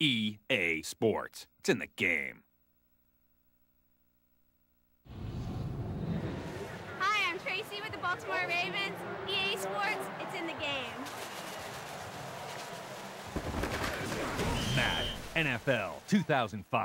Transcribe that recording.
EA Sports. It's in the game. Hi, I'm Tracy with the Baltimore Ravens. EA Sports, it's in the game. Madden NFL 2005.